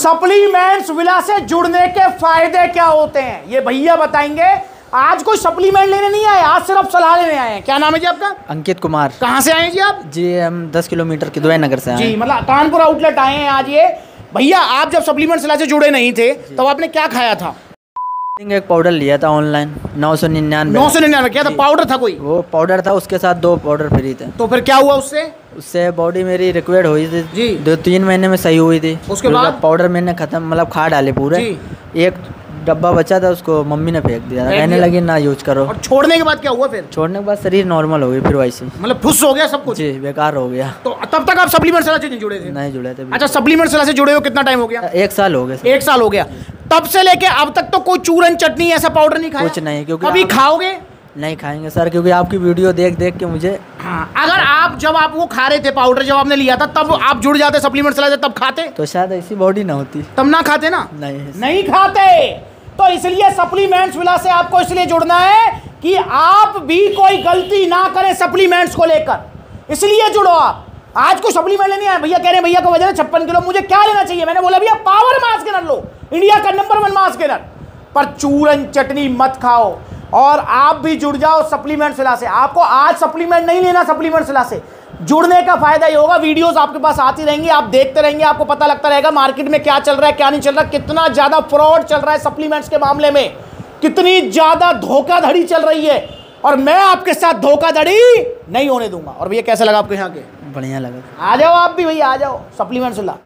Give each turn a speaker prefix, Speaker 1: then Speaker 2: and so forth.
Speaker 1: Supplements villa से जुड़ने के फ़ायदे क्या होते हैं? ये भैया बताएँगे। आज कोई सप्लीमेंट लेने नहीं आए आज सिर्फ़ सलाह लेने आए हैं। क्या नाम है जी आपका?
Speaker 2: अंकित कुमार।
Speaker 1: कहाँ से आए हैं जी आप?
Speaker 2: जी हम दस किलोमीटर के दुआ नगर से
Speaker 1: जी मतलब कानपुर आउटलेट आए हैं आज ये। भैया आप जब सप्लीमेंट सलाह से जुड़े नहीं थे तब तो आपने क्या खाया था?
Speaker 2: एक पाउडर लिया था ऑनलाइन नौ सौ निन्यानवे।
Speaker 1: नौ सौ निन्यानवे क्या था? पाउडर था कोई?
Speaker 2: वो पाउडर था उसके साथ दो पाउडर फ्री थे।
Speaker 1: तो फिर क्या हुआ उससे?
Speaker 2: उससे बॉडी मेरी रिक्वेड हुई थी।
Speaker 1: जी।
Speaker 2: दो तीन महीने में सही हुई थी।
Speaker 1: उसके बाद?
Speaker 2: पाउडर मैंने खत्म मतलब खा डाले पूरे
Speaker 1: जी।
Speaker 2: एक डब्बा बचा था उसको मम्मी ने फेंक दिया कहने? लगी ना यूज़ करो।
Speaker 1: और छोड़ने के बाद क्या हुआ फिर?
Speaker 2: छोड़ने के बाद शरीर नॉर्मल हो गई फिर वैसे।
Speaker 1: मतलब फुस हो गया सब कुछ?
Speaker 2: जी बेकार हो गया।
Speaker 1: तो तब तक आप सप्लीमेंट से जुड़े थे?
Speaker 2: नहीं जुड़े थे
Speaker 1: अच्छा सप्लीमेंट से जुड़े हो कितना टाइम हो गया?
Speaker 2: एक साल हो गया।
Speaker 1: एक साल हो गया। तब से लेके अब तक तो कोई चूरन चटनी ऐसा पाउडर नहीं खाया।
Speaker 2: कुछ नहीं, क्योंकि आप-
Speaker 1: खाओगे?
Speaker 2: नहीं खाएँगे सर क्योंकि आपकी वीडियो देख देख के मुझे
Speaker 1: हाँ अगर आप जब आप वो खा रहे थे पाउडर जब आपने लिया था तब आप जुड़ जाते सप्लीमेंट से तब खाते?
Speaker 2: तो शायद ऐसी बॉडी ना होती।
Speaker 1: तब ना खाते ना?
Speaker 2: नहीं
Speaker 1: नहीं खाते। तो इसलिए सप्लीमेंट्स विला से आपको इसलिए जुड़ना है कि आप भी कोई गलती ना करें सप्लीमेंट्स को लेकर। इसलिए जुड़ो आप। आज को सप्लीमेंट लेने आए भैया कह रहे हैं भैया का वज़न है छप्पन किलो मुझे क्या लेना चाहिए? मैंने बोला भैया पावर मास गेनर लो। इंडिया का नंबर वन मास गेनर। पर चूरन चटनी मत खाओ। और आप भी जुड़ जाओ सप्लीमेंट सिला से। आपको आज सप्लीमेंट नहीं लेना सप्लीमेंट सिला से। जुड़ने का फ़ायदा ये होगा वीडियोस आपके पास आती रहेंगी आप देखते रहेंगे आपको पता लगता रहेगा मार्केट में क्या चल रहा है क्या नहीं चल रहा कितना ज़्यादा फ्रॉड चल रहा है सप्लीमेंट्स के मामले में। कितनी ज़्यादा धोखाधड़ी चल रही है। और मैं आपके साथ धोखाधड़ी नहीं होने दूँगा। और भैया कैसा लगा आपको यहाँ के?
Speaker 2: बढ़िया लगा।
Speaker 1: आ जाओ आप भी भैया आ जाओ। सप्लीमेंट्स ला